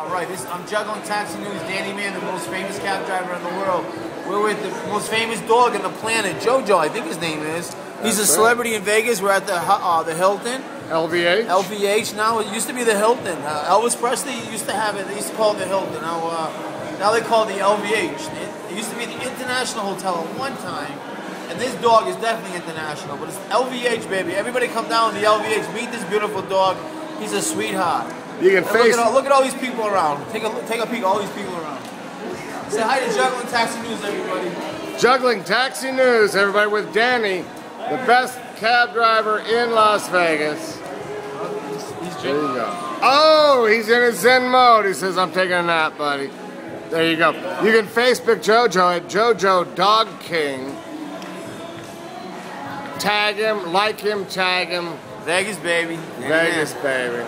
All right, this I'm juggling taxi news. Danny Mann, the most famous cab driver in the world. We're with the most famous dog on the planet, JoJo. I think his name is. He's That's a right. celebrity in Vegas. We're at the uh, the Hilton, LVH. LVH. Now it used to be the Hilton. Uh, Elvis Presley used to have it. They used to call it the Hilton. Now uh, now they call it the LVH. It, it used to be the International Hotel at one time. And this dog is definitely international, but it's LVH, baby. Everybody come down to the LVH. Meet this beautiful dog. He's a sweetheart. You can And look, face. at all, look at all these people around. Take a take a peek. All these people around. Say hi to Juggling Taxi News, everybody. Juggling Taxi News, everybody, with Danny, the best cab driver in Las Vegas. He's There you go. Oh, he's in his Zen mode. He says, I'm taking a nap, buddy. There you go. You can Facebook JoJo at JoJo Dog King. Tag him, like him, tag him. Vegas, baby. Vegas, baby.